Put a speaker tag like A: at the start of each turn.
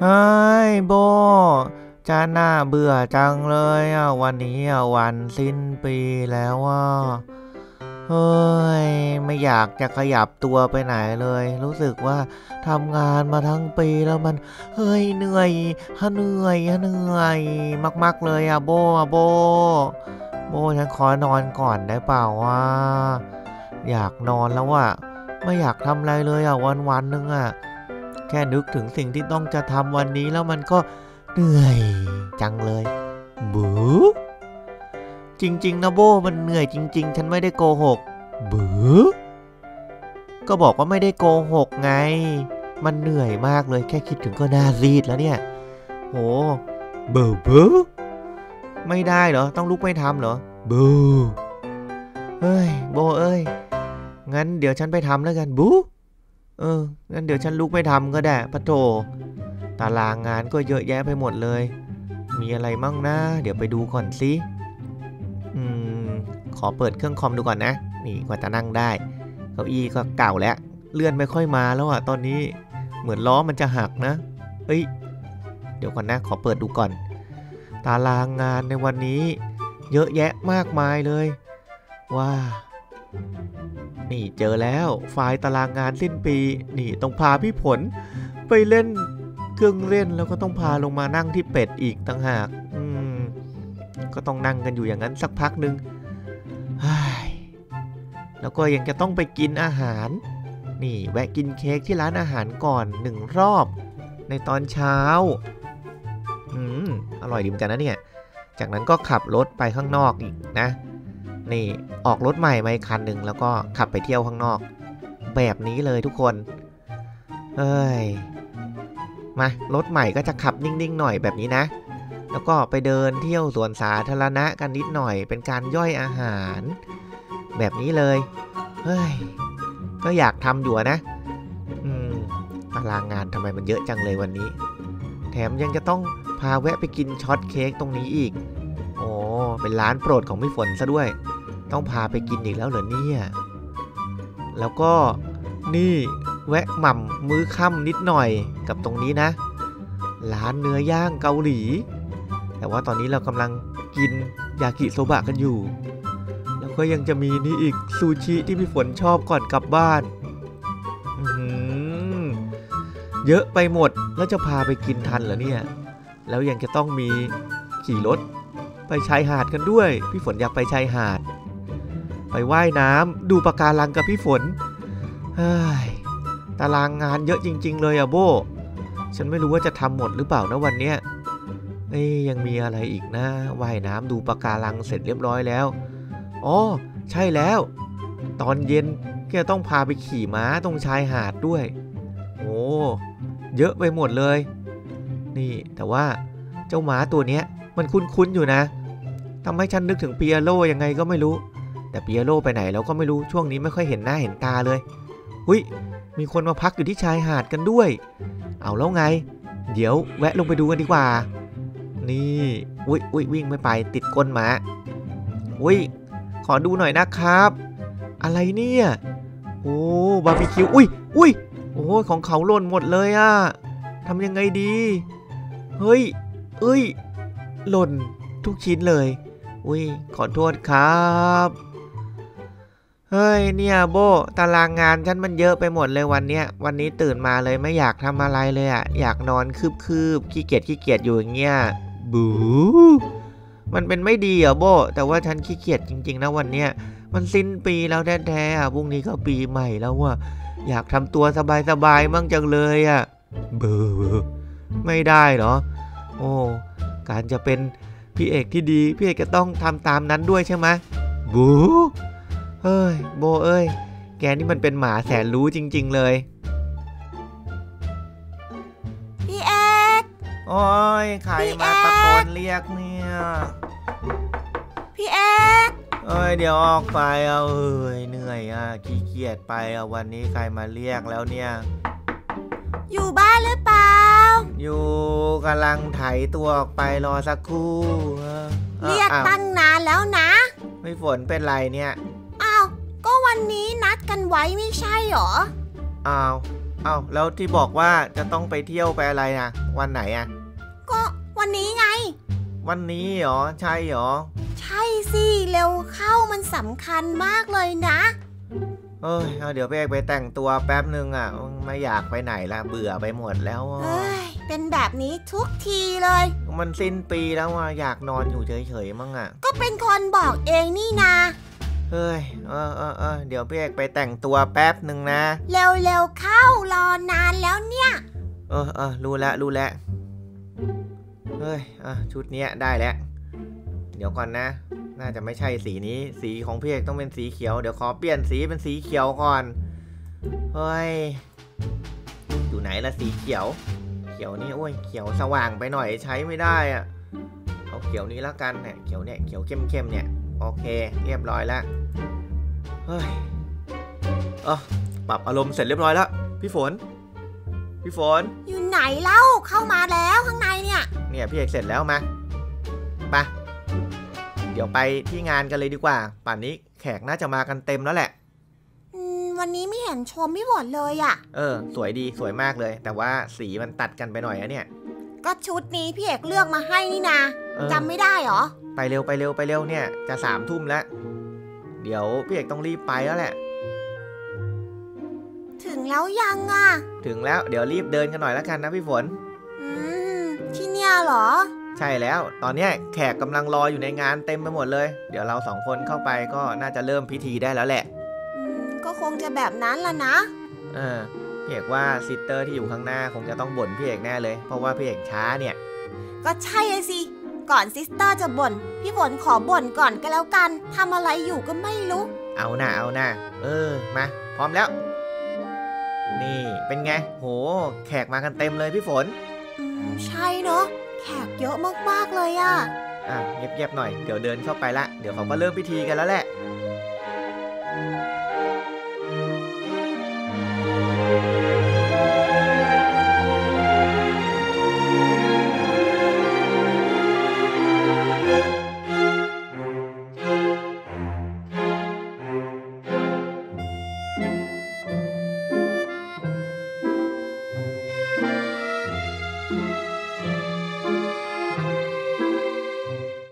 A: เฮ้ยโบจะน่าเบื่อจังเลยอะวันนี้อะวันสิ้นปีแล้วอะเฮ้ยไม่อยากจะขยับตัวไปไหนเลย รู้สึกว่าทำงานมาทั้งปีแล้วมัน เฮ้ยเหนื่อยฮะเหนื่อยฮะเหนื่อย มากๆเลยอะโบอะโบ โบฉันขอนอนก่อนได้เปล่าวะอยากนอนแล้วอะไม่อยากทำอะไรเลยอะวันวันนึงอะ แค่นึกถึงสิ่งที่ต้องจะทำวันนี้แล้วมันก็เหนื่อยจังเลยบูจริง ๆ นะโบมันเหนื่อยจริง ๆ ฉันไม่ได้โกหกบูก็บอกว่าไม่ได้โกหกไง มันเหนื่อยมากเลยแค่คิดถึงก็น่ารีดแล้วเนี่ยโหเบอเบอไม่ได้เหรอ ต้องลุกไม่ทำเหรอบูเฮ้ยโบเอ้ย งั้นเดี๋ยวฉันไปทำแล้วกันบู เออ งั้นเดี๋ยวฉันลุกไม่ทำก็ได้ปะโถ ตารางงานก็เยอะแยะไปหมดเลย มีอะไรมั่งนะ เดี๋ยวไปดูก่อนสิ อืม ขอเปิดเครื่องคอมดูก่อนนะ นี่กว่าจะนั่งได้ เก้าอี้ก็เก่าแล้ว เลื่อนไม่ค่อยมาแล้วอะตอนนี้ เหมือนล้อมันจะหักนะ เอ้ย เดี๋ยวก่อนนะ ขอเปิดดูก่อน ตารางงานในวันนี้ เยอะแยะมากมายเลย ว้า นี่เจอแล้วไฟล์ตารางงานสิ้นปี นี่ต้องพาพี่ผล ไปเล่นเครื่องเล่นแล้วก็ต้องพาลงมานั่งที่เป็ดอีกต่างหากอืมก็ต้องนั่งกันอยู่อย่างนั้นสักพักหนึ่งแล้วก็ยังจะต้องไปกินอาหาร นี่แวะกินเค้กที่ร้านอาหารก่อนหนึ่งรอบ ในตอนเช้า อืมอร่อยดีเหมือนกันนะเนี่ย จากนั้นก็ขับรถไปข้างนอกอีกนะ นี่ออกรถใหม่มาอีกคันหนึ่งแล้วก็ขับไปเที่ยวข้างนอก แบบนี้เลยทุกคนเอ้ยมารถใหม่ก็จะขับนิ่งๆหน่อยแบบนี้นะ แล้วก็ไปเดินเที่ยวสวนสาธารณะกันนิดหน่อยเป็นการย่อยอาหาร แบบนี้เลยเฮ้ยก็อยากทำอยู่นะอืมตารางงานทำไมมันเยอะจังเลยวันนี้ แถมยังจะต้องพาแวะไปกินช็อตเค้กตรงนี้อีก โอ้เป็นร้านโปรดของพี่ฝนซะด้วย ต้องพาไปกินอีกแล้วเหรอเนี่ย แล้วก็นี่แวะหม่ำมื้อค่ำนิดหน่อยกับตรงนี้นะ ร้านเนื้อย่างเกาหลี แต่ว่าตอนนี้เรากำลังกินยากิโซบะกันอยู่ แล้วก็ยังจะมีนี่อีกซูชิที่พี่ฝนชอบก่อนกลับบ้าน เยอะไปหมดแล้วจะพาไปกินทันเหรอเนี่ย แล้วยังจะต้องมีขี่รถไปชายหาดกันด้วย พี่ฝนอยากไปชายหาด ไปว่ายน้ำดูปะการังกับพี่ฝนเฮ้ยตารางงานเยอะจริง ๆ เลยอะโบ ฉันไม่รู้ว่าจะทำหมดหรือเปล่านะวันเนี้ยเอ้ยยังมีอะไรอีกนะว่ายน้ำดูปะการังเสร็จเรียบร้อยแล้วอ๋อใช่แล้ว ตอนเย็นแกต้องพาไปขี่ม้าตรงชายหาดด้วย โอ้เยอะไปหมดเลย นี่แต่ว่าเจ้าหมาตัวเนี้ยมันคุ้นๆอยู่นะทำให้ฉันนึกถึงเปียโลยังไงก็ไม่รู้ แต่เปียโลไปไหนเราก็ไม่รู้ช่วงนี้ไม่ค่อยเห็นหน้าเห็นตาเลยหุยมีคนมาพักอยู่ที่ชายหาดกันด้วย เอาแล้วไง เดี๋ยวแวะลงไปดูกันดีกว่า นี่อุ้ยอุ้ยวิ่งไม่ไปติดก้นหมาอุ้ยขอดูหน่อยนะครับ อะไรเนี่ย โอ้บาร์บีคิวอุ้ยอุ้ยโอ้ของเขาหล่นหมดเลยอะทำยังไงดี เฮ้ย เอ้ย หล่นทุกชิ้นเลย อุ้ย ขอโทษครับ เฮ้ยเนี่ยโบตารางงานฉันมันเยอะไปหมดเลยวันเนี้ยวันนี้ตื่นมาเลยไม่อยากทำอะไรเลยอะอยากนอนคืบๆขี้เกียจขี้เกียจอยู่อย่างเงี้ยบูมันเป็นไม่ดีเหรอโบแต่ว่าฉันขี้เกียจจริง ๆ นะวันเนี้ยมันสิ้นปีแล้วแท้ๆอะพรุ่งนี้ก็ปีใหม่แล้วว่ะอยากทำตัวสบายๆมั่งจังเลยอะเบอร์ไม่ได้เหรอ โอ้การจะเป็นพี่เอกที่ดี พี่เอกก็ต้องทำตามนั้นด้วยใช่ไหมบู เฮ้ย โบเอ้ย แกนี่มันเป็นหมาแสนรู้จริง ๆ เลย
B: พี่เอก
A: โอ้ย ใครมาตะโกนเรียกเนี่ย
B: พี่เอก
A: เอ้ย เดี๋ยวออกไปเอาเอ้ยเหนื่อยอะขี้เกียจไปอะวันนี้ใครมาเรียกแล้วเนี่ย
B: อยู่บ้านหรือเปล่า
A: อยู่กำลังไถตัวออกไปรอสักครู่ออ
B: เรียก
A: อ้าว
B: ตั้งนานแล้วนะ
A: ไม่ฝนเป็นไรเนี่ย
B: อ้า วก็วันนี้นัดกันไว้ไม่ใช่หรอ
A: อ้าวเอ้าแล้วที่บอกว่าจะต้องไปเที่ยวไปอะไรนะวันไหนอะ
B: ก็วันนี้ไง
A: วันนี้เหรอ ใช่เหรอ
B: ใช่สิ เร็วเข้ามันสำคัญมากเลยนะ
A: เอ้ยเอาเดี๋ยวพี่เอกไปแต่งตัวแป๊บนึงอะไม่อยากไปไหนละเบื่อไปหมดแล้วอะ
B: เอ้ยเป็นแบบนี้ทุกทีเลย
A: มันสิ้นปีแล้วอะอยากนอนอยู่เฉยๆมั่งอะ
B: ก็เป็นคนบอกเองนี่นา
A: เฮ้ยเออเออเออเดี๋ยวพี่เอกไปแต่งตัวแป๊บหนึ่งนะ
B: เร็วๆเข้ารอนานแล้วเนี่ย
A: เออเออรู้แล้วรู้แล้วเฮ้ยอะชุดเนี้ยได้แล้ว เดี๋ยวก่อนนะ น่าจะไม่ใช่สีนี้ สีของพี่เอกต้องเป็นสีเขียว เดี๋ยวขอเปลี่ยนสีเป็นสีเขียวก่อน เฮ้ย อยู่ไหนละสีเขียว เขียวนี่โอ้ย เขียวสว่างไปหน่อยใช้ไม่ได้อะเอาเขียวนี้แล้วกันเนี่ย เขียวเนี่ย เขียวเข้มๆเนี่ย โอเค เรียบร้อยแล้วเฮ้ยเออปรับอารมณ์เสร็จเรียบร้อยแล้ว พี่ฝน พี่ฝน
B: อยู่ไหนเล่าเข้ามาแล้วข้างในเนี่ย
A: เนี่ยพี่เอกเสร็จแล้วมาไปเดี๋ยวไปที่งานกันเลยดีกว่า ป่านนี้แขกน่าจะมากันเต็มแล้วแหละ
B: อืมวันนี้ไม่เห็นชมพี่ฝนเลยอะ่ะ
A: เออ สวยดีสวยมากเลย แต่ว่าสีมันตัดกันไปหน่อยอะเนี่ย
B: ก็ชุดนี้พี่เอกเลือกมาให้นี่นา
A: เออ
B: จำไม่ได้เหรอ
A: ไปเร็วไปเร็วไปเร็วเนี่ยจะสามทุ่มแล้ว เดี๋ยวพี่เอกต้องรีบไปแล้วแหละ
B: ถึงแล้วยังอะ
A: ถึงแล้วเดี๋ยวรีบเดินกันหน่อยแล้วกันนะพี่ฝน
B: อืม ที่เนี่ยเหรอ
A: ใช่แล้ว ตอนเนี้ยแขกกำลังรออยู่ในงานเต็มไปหมดเลย เดี๋ยวเราสองคนเข้าไปก็น่าจะเริ่มพิธีได้แล้วแหละ
B: อืม ก็คงจะแบบนั้นละนะ
A: เออพี่เอกว่าซิสเตอร์ที่อยู่ข้างหน้าคงจะต้องบ่นพี่เอกแน่เลย เพราะว่าพี่เอกช้าเนี่ย
B: ก็ใช่อะสิ ก่อนซิสเตอร์จะบ่น พี่ฝนขอบ่นก่อนก็แล้วกัน ทำอะไรอยู่ก็ไม่รู้
A: เอาหน้าเอาหน้าเออ มา พร้อมแล้ว นี่เป็นไง โห แขกมากันเต็มเลยพี่ฝน
B: อืม ใช่เนาะ แขกเยอะมากๆเลยอะ
A: อะเงียบๆหน่อย เดี๋ยวเดินเข้าไปละ เดี๋ยวเขาก็เริ่มพิธีกันแล้วแหละ
B: อ